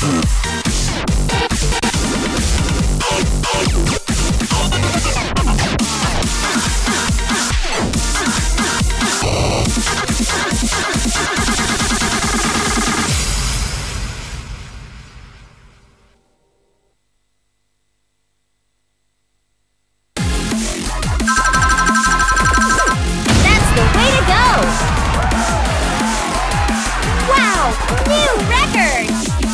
That's New record!